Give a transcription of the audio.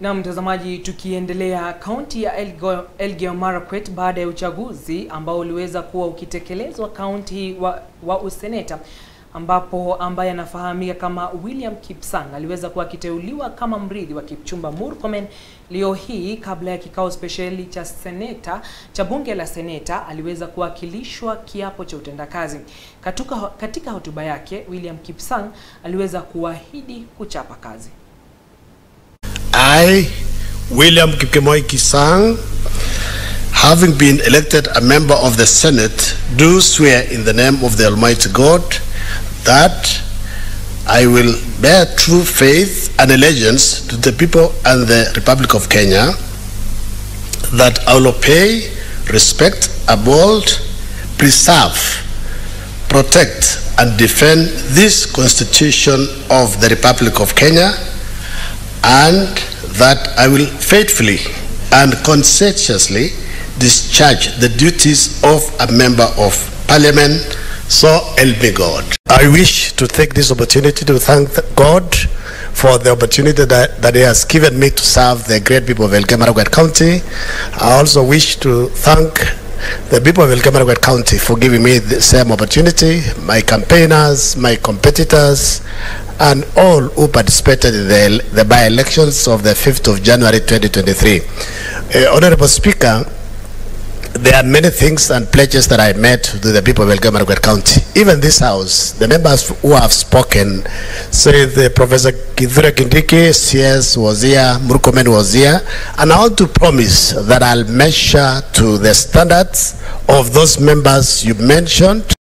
Na mtazamaji, tukiendelea, kaunti ya Elgeyo Marakwet baada ya uchaguzi ambao uliweza kuwa ukitekelezwa kaunti wa, wa useneta ambapo ambaye anafahamika kama William Kipsang aliweza kuwa akiteuliwa kama mrithi wa Kipchumba Murkomen. Leo hii kabla ya kikao spesheli cha seneta cha bunge la seneta aliweza kuwakilishwa kiapo cha utendakazi. Katika, katika hotuba yake William Kipsang aliweza kuahidi kuchapa kazi. I, William Kipkemoi Kisang, having been elected a member of the Senate, do swear in the name of the Almighty God that I will bear true faith and allegiance to the people and the Republic of Kenya, that I will pay, respect, uphold, preserve, protect, and defend this Constitution of the Republic of Kenya, and that I will faithfully and conscientiously discharge the duties of a member of parliament. So help me God. I wish to take this opportunity to thank God for the opportunity that, that He has given me to serve the great people of Elgeyo Marakwet County. I also wish to thank the people of Elgeyo County for giving me the same opportunity, my campaigners, my competitors, and all who participated in the, the by-elections of the 5th of January 2023. Uh, Honorable Speaker, there are many things and pledges that I made to the people of Elgeyo Marakwet County. Even this house, the members who have spoken, say the Professor Kithure Kindiki, CS was here, Murkomen was here, and I want to promise that I'll measure to the standards of those members you mentioned